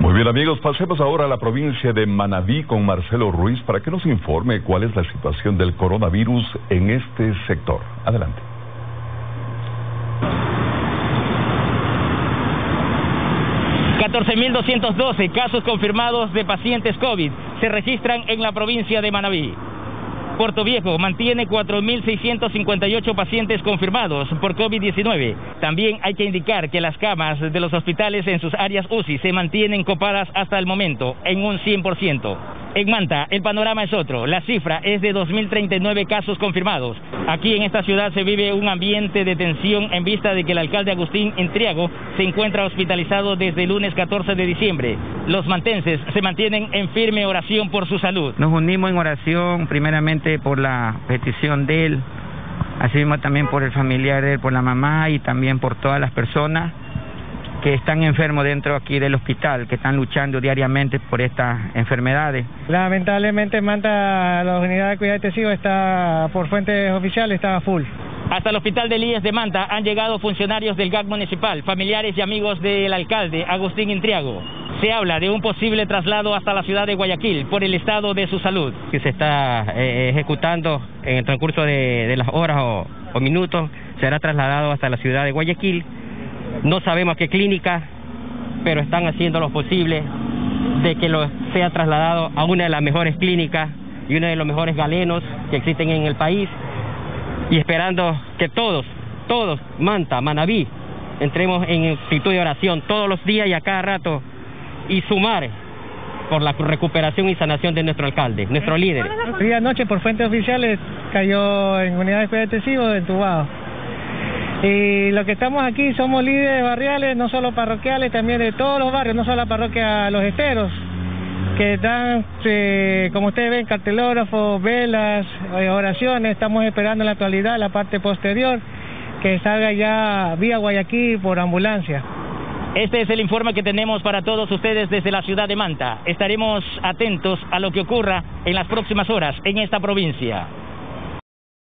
Muy bien amigos, pasemos ahora a la provincia de Manabí con Marcelo Ruiz para que nos informe cuál es la situación del coronavirus en este sector. Adelante. $14.212 casos confirmados de pacientes COVID se registran en la provincia de Manabí. Puerto Viejo mantiene 4.658 pacientes confirmados por COVID-19. También hay que indicar que las camas de los hospitales en sus áreas UCI se mantienen copadas hasta el momento en un 100%. En Manta, el panorama es otro. La cifra es de 2.039 casos confirmados. Aquí en esta ciudad se vive un ambiente de tensión en vista de que el alcalde Agustín Entriago se encuentra hospitalizado desde el lunes 14 de diciembre. Los mantenses se mantienen en firme oración por su salud. Nos unimos en oración primeramente por la petición de él, así mismo también por el familiar de él, por la mamá y también por todas las personas que están enfermos dentro aquí del hospital, que están luchando diariamente por estas enfermedades. Lamentablemente Manta, la unidad de cuidado intensivo está, por fuentes oficiales, está full. Hasta el hospital de Líes de Manta han llegado funcionarios del GAC municipal, familiares y amigos del alcalde Agustín Intriago. Se habla de un posible traslado hasta la ciudad de Guayaquil por el estado de su salud. Que se está eh, ejecutando en el transcurso de, las horas o, o minutos, será trasladado hasta la ciudad de Guayaquil no sabemos qué clínica, pero están haciendo lo posible de que lo sea trasladado a una de las mejores clínicas y uno de los mejores galenos que existen en el país y esperando que todos, todos, Manta, Manabí, entremos en actitud de oración todos los días y a cada rato y sumar por la recuperación y sanación de nuestro alcalde, nuestro líder. Anoche por fuentes oficiales cayó en unidades de cuidado. Y lo que estamos aquí somos líderes barriales, no solo parroquiales, también de todos los barrios, no solo la parroquia Los Esteros, que dan, como ustedes ven, cartelógrafos, velas, eh, oraciones. Estamos esperando en la actualidad la parte posterior que salga ya vía Guayaquil por ambulancia. Este es el informe que tenemos para todos ustedes desde la ciudad de Manta. Estaremos atentos a lo que ocurra en las próximas horas en esta provincia.